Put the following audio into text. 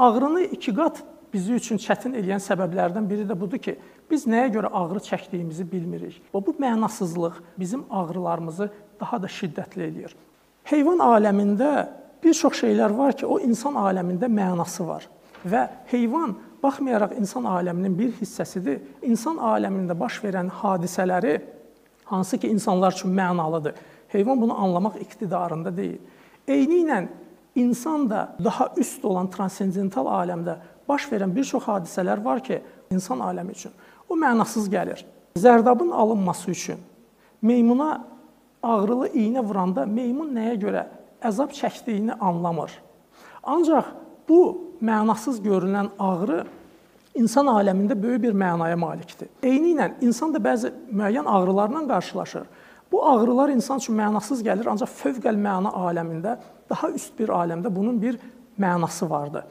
ağrını iki qat bizi üçün çətin eləyən səbəblərdən biri də budur ki, biz nəyə görə ağrı çəkdiyimizi bilmirik. Və bu mənasızlıq bizim ağrılarımızı daha da şiddətli eləyir. Heyvan aləmində bir çox şeylər var ki, o insan aləmində mənası var. Və heyvan baxmayaraq insan aləminin bir hissəsidir, insan aləmində baş verən hadisələri hansı ki insanlar üçün mənalıdır. Heyvan bunu anlamaq iqtidarında deyil. Eyni ilə insan da daha üst olan transsendental aləmdə baş verən bir çox hadisələr var ki, insan aləmi üçün o mənasız gəlir. Zərdabın alınması üçün meymuna ağrılı iynə vuranda meymun nəyə görə əzab çəkdiyini anlamır. Ancaq bu mənasız görünən ağrı insan aləmində böyük bir mənaya malikdir. Eyni ilə insan da bəzi müəyyən ağrılarla qarşılaşır. Bu ağrılar insan üçün mənasız gəlir, ancaq fövqəl məna aləmində, daha üst bir aləmdə bunun bir mənası vardır.